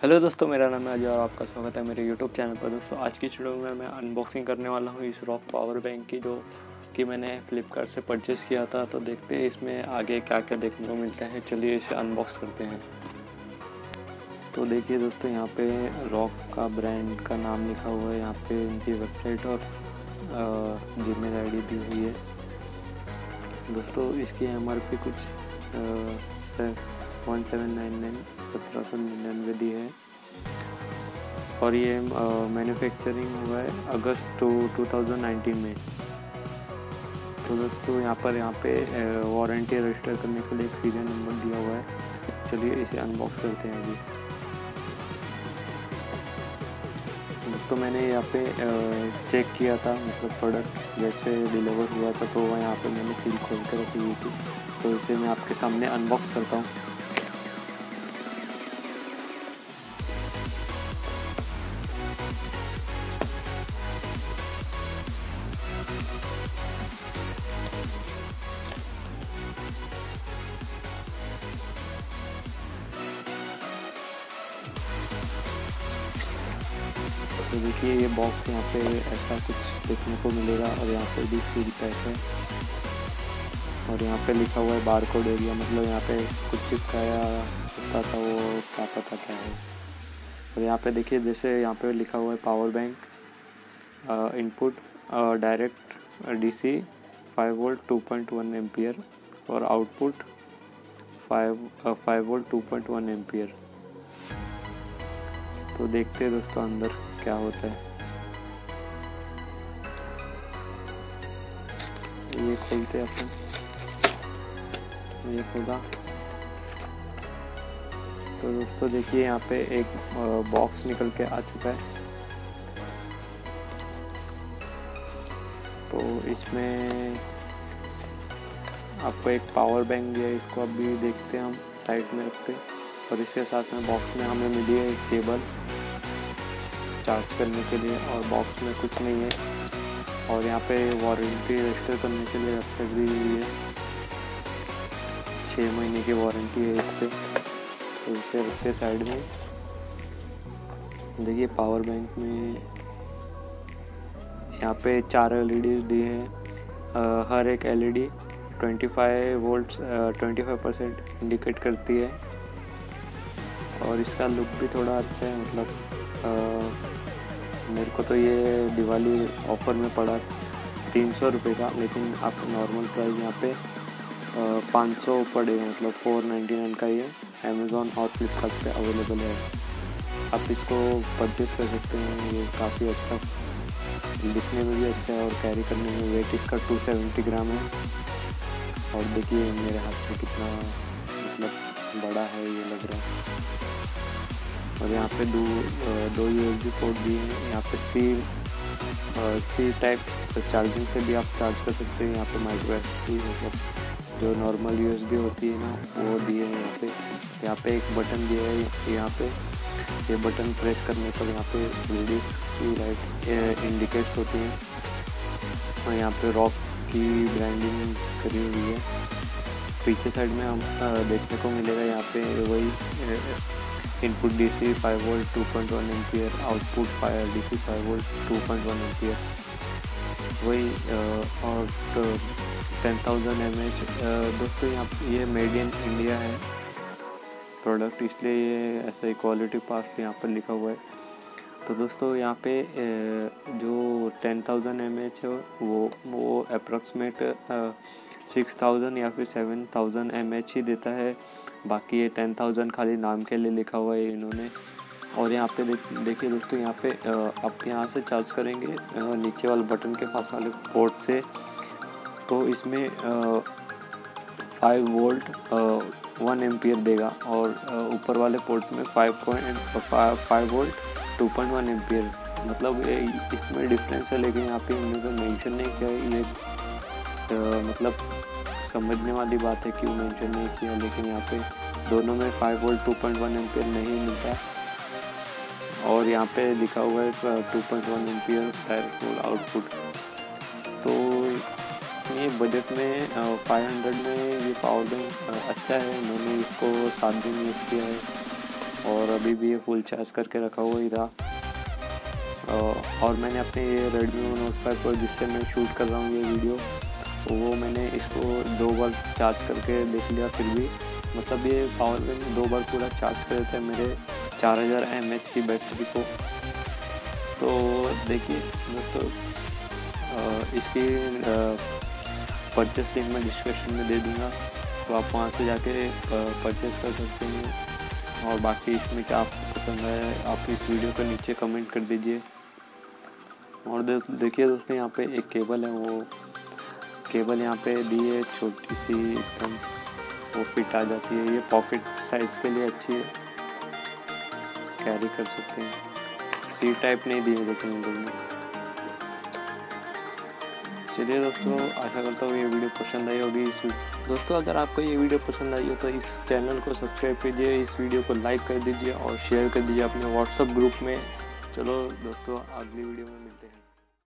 Hello दोस्तों, मेरा नाम है अजय और आपका स्वागत है मेरे यूट्यूब चैनल पर। दोस्तों, आज की वीडियो में मैं अनबॉक्सिंग करने वाला हूँ इस रॉक पावर बैंक की, जो कि मैंने फ्लिपकार्ट से परचेज़ किया था। तो देखते हैं इसमें आगे क्या क्या देखने को मिलता है। चलिए इसे अनबॉक्स करते हैं। तो देखिए दोस्तों, यहाँ पे रॉक का ब्रांड का नाम लिखा हुआ है। यहाँ पे इनकी वेबसाइट और जी मेल डी दी हुई है। दोस्तों, इसकी एमआरपी कुछ वन सेवन नाइन नाइन सत्रह सौ निन्यानवे दी है। और ये मैन्युफैक्चरिंग हुआ है अगस्त टू टू थाउज़ेंड नाइनटीन में। तो दोस्तों, यहाँ पर, यहाँ पे वारंटी रजिस्टर करने के लिए एक सीरियल नंबर दिया हुआ है। चलिए इसे अनबॉक्स करते हैं अभी दोस्तों, मैंने यहाँ पे चेक किया था मतलब प्रोडक्ट जैसे डिलीवर हुआ था तो यहाँ पे मैंने सील खोल कर रखी हुई थी। तो इसे मैं आपके सामने अनबॉक्स करता हूँ। तो देखिए, ये बॉक्स यहाँ पे ऐसा कुछ देखने को मिलेगा और यहाँ पे भी सील पैक है। और यहाँ पे लिखा हुआ है बार कोड एरिया मतलब यहाँ पे कुछ चिपकाया होता था वो, क्या पता क्या है। और यहाँ पे देखिए, जैसे यहाँ पे लिखा हुआ है power bank input direct DC five volt two point one ampere और output five five volt two point one ampere तो देखते हैं दोस्तों अंदर। क्या होता है? ये खोलते अपन। ये खोला। तो दोस्तों देखिए यहाँ पे एक बॉक्स निकल के आ चुका है। तो इसमें आपको एक पावर बैंक दिया इसको अभी देखते हैं हम साइड में रखते और इसके साथ में बॉक्स में हमें मिली है एक केबल चार्ज करने के लिए और बॉक्स में कुछ नहीं है। और यहाँ पे वारंटी रजिस्टर करने के लिए वेबसाइट दी हुई है। छः महीने की वारंटी है इस पर तो इसे रखते साइड में। देखिए पावर बैंक में यहाँ पे चार एल ई दिए हैं। हर एक L E D twenty five volt twenty five percent indicate करती है। और इसका लुक भी थोड़ा अच्छा है मतलब मेरे को तो ये दिवाली ऑफ़र में पड़ा तीन सौ रुपये का, लेकिन आप नॉर्मल प्राइस यहाँ पे पाँच सौ पड़ेगा मतलब फोर नाइन्टी नाइन का ये अमेज़ोन और फ्लिपकार्ट अवेलेबल है। आप इसको परचेज़ कर सकते हैं, ये काफ़ी अच्छा दिखने में भी अच्छा है और कैरी करने में वेट इसका टू सेवेंटी ग्राम है। और देखिए मेरे हाथ में कितना मतलब बड़ा है ये लग रहा है। और यहाँ पे दो दो यू एस बी पोर्ट भी हैं। यहाँ पे सी सी टाइप चार्जिंग से भी आप चार्ज कर सकते हैं। यहाँ पे माइक्रो एस मतलब जो नॉर्मल यू एस बी होती है ना, वो दिए हैं यहाँ पे। यहाँ पे एक बटन दिया है यहाँ पे। ये बटन प्रेस करने पर यहाँ पे लेडीज़ की लाइट इंडिकेट होती हैं। और यहाँ पे रॉक की ब्रांडिंग करी हुई है। पीछे साइड में हम देखने को मिलेगा यहाँ पे वही input DC 5 volt 2.1 ampere output fire DC 5 volt 2.1 ampere वही और टेन थाउज़ेंड एम एच दोस्तों यहाँ ये मेड इन इंडिया है प्रोडक्ट इसलिए ये ऐसा ही क्वालिटी पास यहाँ पर लिखा हुआ है। तो दोस्तों यहाँ पे जो टेन थाउज़ेंड एम एच है, वो वो अप्रॉक्सीमेट सिक्स थाउज़ेंड या फिर सेवन थाउज़ेंड एम एच ही देता है। बाकी ये टेन थाउज़ेंड खाली नाम के लिए लिखा हुआ है इन्होंने। और यहाँ पे देखिए दोस्तों, यहाँ पे आप यहाँ से चार्ज करेंगे नीचे वाले बटन के पास वाले पोर्ट से। तो इसमें फाइव वोल्ट वन एम्पियर देगा और ऊपर वाले पोर्ट में five point five volt two point one ampere मतलब ये, इसमें डिफरेंस है, लेकिन यहाँ पे इन्होंने मेंशन नहीं किया ये मतलब समझने वाली बात है क्यों मेंशन नहीं किया, लेकिन यहाँ पे दोनों में five volt two point one नहीं मिलता। और यहाँ पे लिखा हुआ है two point one ampere direct output तो ये बजट में फाइव हंड्रेड में ये पावर बैंक अच्छा है। मैंने इसको सात दिन यूज़ किया है। और अभी भी ये फुल चार्ज करके रखा हुआ ही था। और मैंने अपने ये रेडमी नोट फाइव को जिससे मैं शूट कर रहा हूँ ये वीडियो वो मैंने इसको दो बार चार्ज करके देख लिया फिर भी। मतलब ये पावर बैंक दो बार पूरा चार्ज कर देता है मेरे चार हज़ार एम एच की बैटरी को। तो देखिए दोस्तों इसकी परचेस लिंक मैं डिस्क्रिप्शन में दे दूँगा। तो आप वहाँ से जाके परचेस कर सकते हैं। और बाकी इसमें क्या आपको पसंद है आप इस वीडियो को नीचे कमेंट कर दीजिए। और देखिए दोस्तों, यहाँ पे एक केबल है, वो केबल यहाँ पे दी है, छोटी सी एकदम वो फिट आ जाती है। ये पॉकेट साइज़ के लिए अच्छी है। कैरी कर सकते हैं। सी टाइप नहीं दी है, लेकिन चलिए दोस्तों, आशा करता हूँ ये वीडियो पसंद आई होगी। इस दोस्तों, अगर आपको ये वीडियो पसंद आई हो तो इस चैनल को सब्सक्राइब कीजिए, इस वीडियो को लाइक कर दीजिए और शेयर कर दीजिए अपने व्हाट्सअप ग्रुप में। चलो दोस्तों, अगली वीडियो में मिलते हैं।